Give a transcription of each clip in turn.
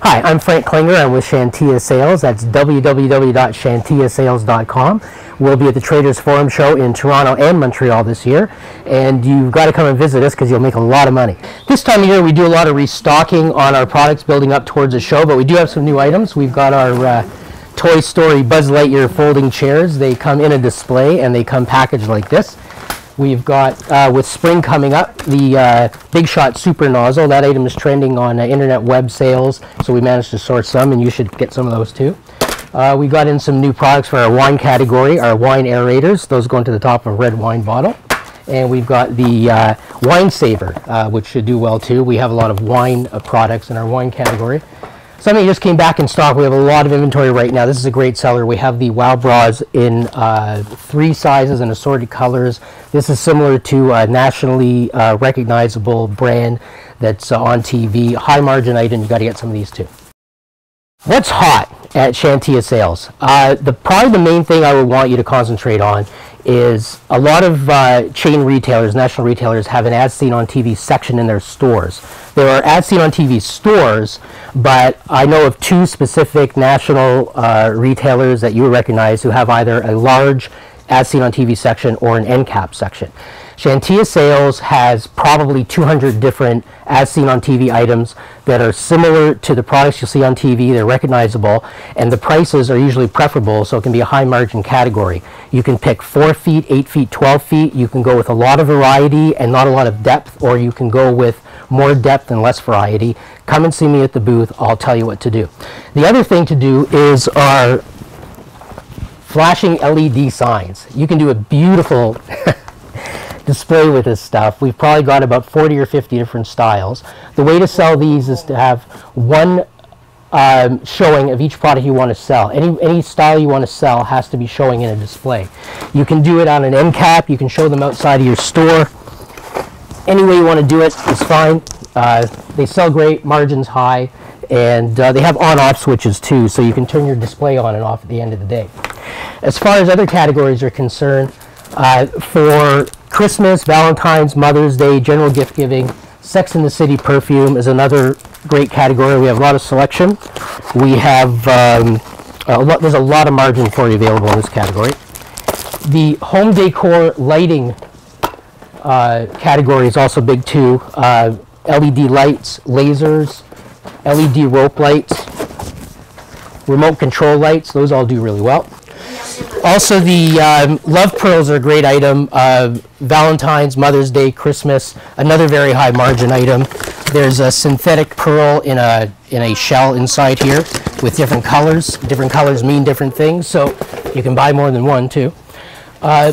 Hi, I'm Frank Klinger. I'm with Chantia Sales. That's www.chantiasales.com. We'll be at the Traders Forum Show in Toronto and Montreal this year, and you've got to come and visit us because you'll make a lot of money. This time of year, we do a lot of restocking on our products building up towards the show, but we do have some new items. We've got our uh, Toy Story Buzz Lightyear folding chairs. They come in a display and they come packaged like this. We've got, uh, with spring coming up, the uh, Big Shot Super Nozzle. That item is trending on uh, internet web sales, so we managed to source some, and you should get some of those too. Uh, we got in some new products for our wine category, our wine aerators. Those go into the top of a red wine bottle. And we've got the uh, Wine Saver, uh, which should do well too. We have a lot of wine products in our wine category. Something just came back in stock. We have a lot of inventory right now. This is a great seller. We have the Wow Bras in uh, three sizes and assorted colors. This is similar to a nationally uh, recognizable brand that's uh, on TV. High margin item. You got to get some of these too. What's hot at Chantia Sales? Uh, the probably the main thing I would want you to concentrate on is a lot of uh, chain retailers, national retailers, have an ad seen on TV section in their stores. There are ad seen on TV stores, but I know of two specific national uh, retailers that you recognize who have either a large as seen on TV section or an end cap section. Chantia Sales has probably 200 different as seen on TV items that are similar to the products you'll see on TV. They're recognizable and the prices are usually preferable so it can be a high margin category. You can pick 4 feet, 8 feet, 12 feet. You can go with a lot of variety and not a lot of depth or you can go with more depth and less variety. Come and see me at the booth. I'll tell you what to do. The other thing to do is our flashing LED signs. You can do a beautiful display with this stuff. We've probably got about 40 or 50 different styles. The way to sell these is to have one um, showing of each product you want to sell. Any, any style you want to sell has to be showing in a display. You can do it on an end cap. You can show them outside of your store. Any way you want to do it is fine. Uh, they sell great, margins high, and uh, they have on-off switches too, so you can turn your display on and off at the end of the day. As far as other categories are concerned, uh, for Christmas, Valentine's, Mother's Day, general gift giving, Sex in the City perfume is another great category. We have a lot of selection. We have, um, a lot, there's a lot of margin for you available in this category. The home decor lighting uh, category is also big too. Uh, LED lights, lasers, LED rope lights, remote control lights, those all do really well. Also, the um, love pearls are a great item. Uh, Valentine's, Mother's Day, Christmas, another very high margin item. There's a synthetic pearl in a in a shell inside here with different colors. Different colors mean different things, so you can buy more than one too. Uh,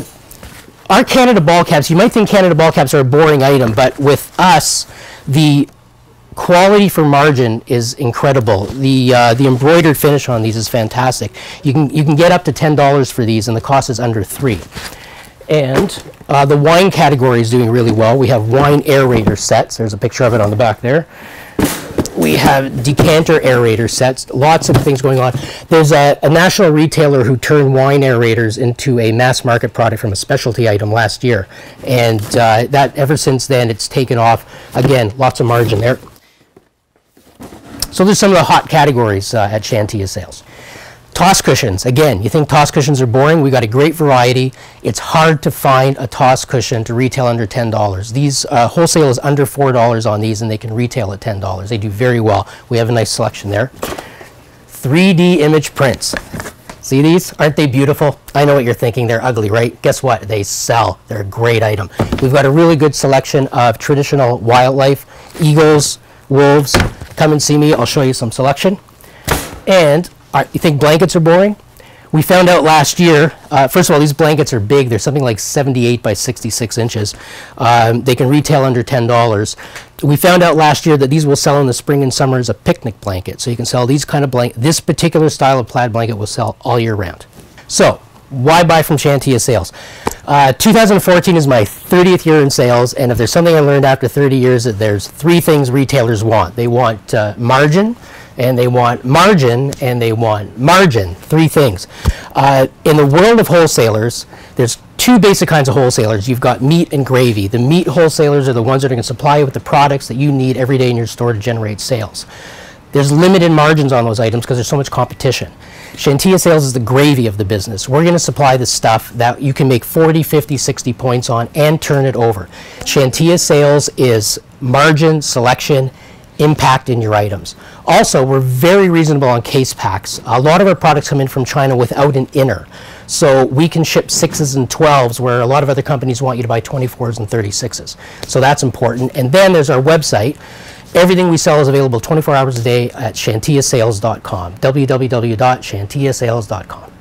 our Canada ball caps, you might think Canada ball caps are a boring item, but with us, the quality for margin is incredible. The uh, the embroidered finish on these is fantastic. You can you can get up to ten dollars for these, and the cost is under three. And uh, the wine category is doing really well. We have wine aerator sets. There's a picture of it on the back there. We have decanter aerator sets. Lots of things going on. There's a, a national retailer who turned wine aerators into a mass market product from a specialty item last year, and uh, that ever since then it's taken off. Again, lots of margin there. So there's some of the hot categories uh, at Chantia Sales. Toss cushions. Again, you think toss cushions are boring? We got a great variety. It's hard to find a toss cushion to retail under $10. These uh, wholesale is under $4 on these and they can retail at $10. They do very well. We have a nice selection there. 3D image prints. See these? Aren't they beautiful? I know what you're thinking. They're ugly, right? Guess what? They sell. They're a great item. We've got a really good selection of traditional wildlife, eagles, wolves, come and see me. I'll show you some selection. And you think blankets are boring? We found out last year, uh, first of all, these blankets are big. They're something like 78 by 66 inches. Um, they can retail under $10. We found out last year that these will sell in the spring and summer as a picnic blanket. So you can sell these kind of blanket. This particular style of plaid blanket will sell all year round. So why buy from Chantia Sales? Uh, 2014 is my 30th year in sales, and if there's something I learned after 30 years, that there's three things retailers want. They want uh, margin, and they want margin, and they want margin. Three things. Uh, in the world of wholesalers, there's two basic kinds of wholesalers. You've got meat and gravy. The meat wholesalers are the ones that are going to supply you with the products that you need every day in your store to generate sales There's limited margins on those items because there's so much competition. Chantia Sales is the gravy of the business. We're going to supply the stuff that you can make 40, 50, 60 points on and turn it over. Chantia Sales is margin, selection, impact in your items. Also, we're very reasonable on case packs. A lot of our products come in from China without an inner. So we can ship sixes and 12s where a lot of other companies want you to buy 24s and 36s. So that's important. And then there's our website. Everything we sell is available 24 hours a day at chantiasales.com. www.chantiasales.com.